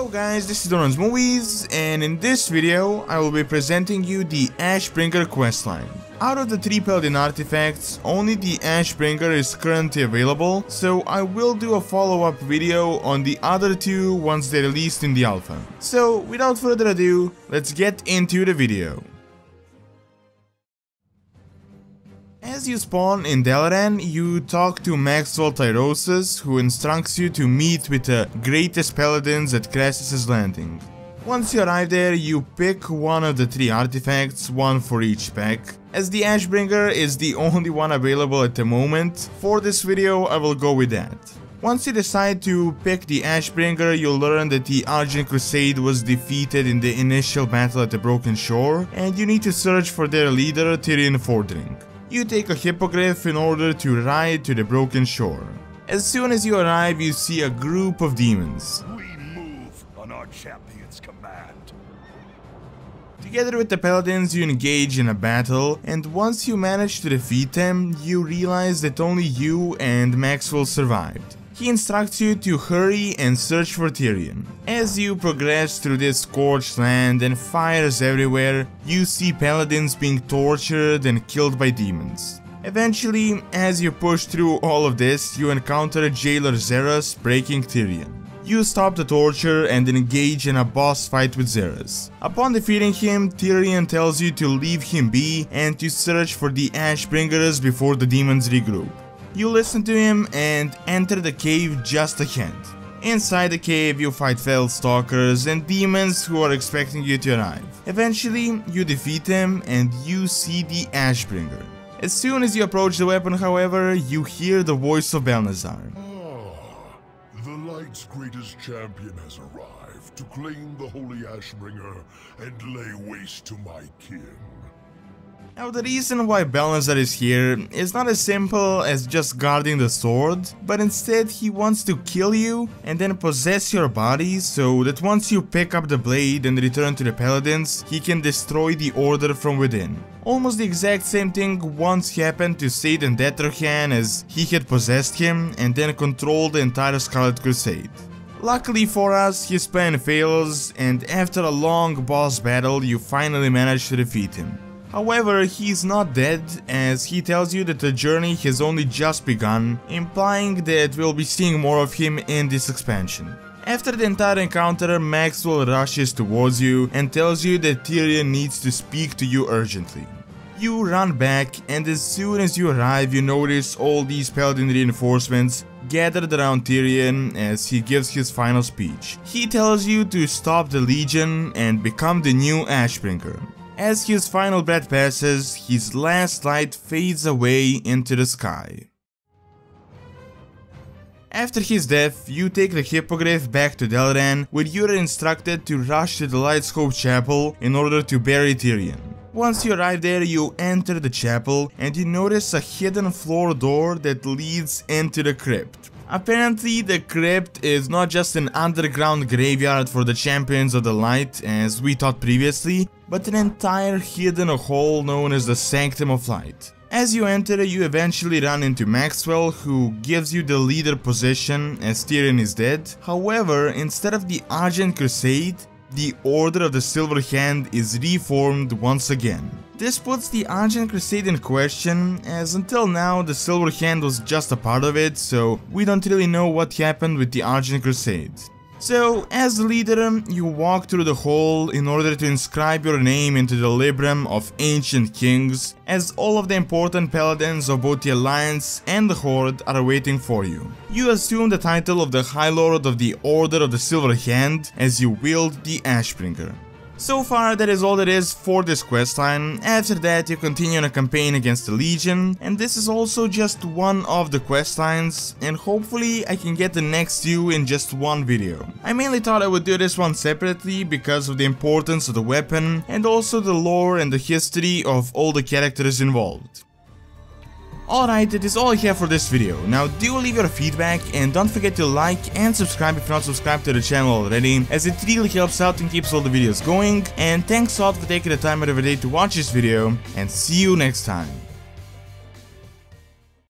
Hello guys, this is Doron's Movies, and in this video I will be presenting you the Ashbringer questline. Out of the 3 Paladin artifacts, only the Ashbringer is currently available, so I will do a follow-up video on the other two once they're released in the alpha. So without further ado, let's get into the video. As you spawn in Dalaran, you talk to Maxwell Tyrosus, who instructs you to meet with the greatest paladins at Krasus' Landing. Once you arrive there, you pick one of the three artifacts, one for each pack. As the Ashbringer is the only one available at the moment, for this video I will go with that. Once you decide to pick the Ashbringer, you'll learn that the Argent Crusade was defeated in the initial battle at the Broken Shore, and you need to search for their leader, Tirion Fordring. You take a hippogriff in order to ride to the broken shore. As soon as you arrive, you see a group of demons. We move on our champion's command. Together with the paladins, you engage in a battle, and once you manage to defeat them, you realize that only you and Maxwell survived. He instructs you to hurry and search for Tirion. As you progress through this scorched land and fires everywhere, you see paladins being tortured and killed by demons. Eventually, as you push through all of this, you encounter jailer Xeras breaking Tirion. You stop the torture and engage in a boss fight with Xeras. Upon defeating him, Tirion tells you to leave him be and to search for the Ashbringers before the demons regroup. You listen to him and enter the cave just ahead. Inside the cave you fight fel stalkers and demons who are expecting you to arrive. Eventually you defeat them and you see the Ashbringer. As soon as you approach the weapon however, you hear the voice of Balnazzar. Ah, the Light's greatest champion has arrived to claim the Holy Ashbringer and lay waste to my kin. Now the reason why Balnazzar is here is not as simple as just guarding the sword, but instead he wants to kill you and then possess your body so that once you pick up the blade and return to the paladins, he can destroy the order from within. Almost the exact same thing once happened to Saidan Dathrohan as he had possessed him and then controlled the entire Scarlet Crusade. Luckily for us, his plan fails and after a long boss battle you finally manage to defeat him. However, he is not dead, as he tells you that the journey has only just begun, implying that we'll be seeing more of him in this expansion. After the entire encounter, Maxwell rushes towards you and tells you that Tirion needs to speak to you urgently. You run back and as soon as you arrive you notice all these paladin reinforcements gathered around Tirion as he gives his final speech. He tells you to stop the Legion and become the new Ashbringer. As his final breath passes, his last light fades away into the sky. After his death, you take the Hippogriff back to Dalaran, where you are instructed to rush to the Light's Hope Chapel in order to bury Tirion. Once you arrive there, you enter the chapel and you notice a hidden floor door that leads into the crypt. Apparently, the crypt is not just an underground graveyard for the champions of the light, as we thought previously, but an entire hidden hole known as the Sanctum of Light. As you enter, you eventually run into Maxwell, who gives you the leader position as Tirion is dead. However, instead of the Argent Crusade, the Order of the Silver Hand is reformed once again. This puts the Argent Crusade in question, as until now the Silver Hand was just a part of it, so we don't really know what happened with the Argent Crusade. So, as leader, you walk through the hall in order to inscribe your name into the Libram of Ancient Kings, as all of the important paladins of both the Alliance and the Horde are waiting for you. You assume the title of the High Lord of the Order of the Silver Hand as you wield the Ashbringer. So far that is all there is for this questline, after that you continue on a campaign against the Legion, and this is also just one of the questlines, and hopefully I can get the next few in just one video. I mainly thought I would do this one separately because of the importance of the weapon, and also the lore and the history of all the characters involved. Alright, that is all I have for this video. Now do leave your feedback and don't forget to like and subscribe if you're not subscribed to the channel already, as it really helps out and keeps all the videos going. And thanks a lot for taking the time out of your day to watch this video, and see you next time.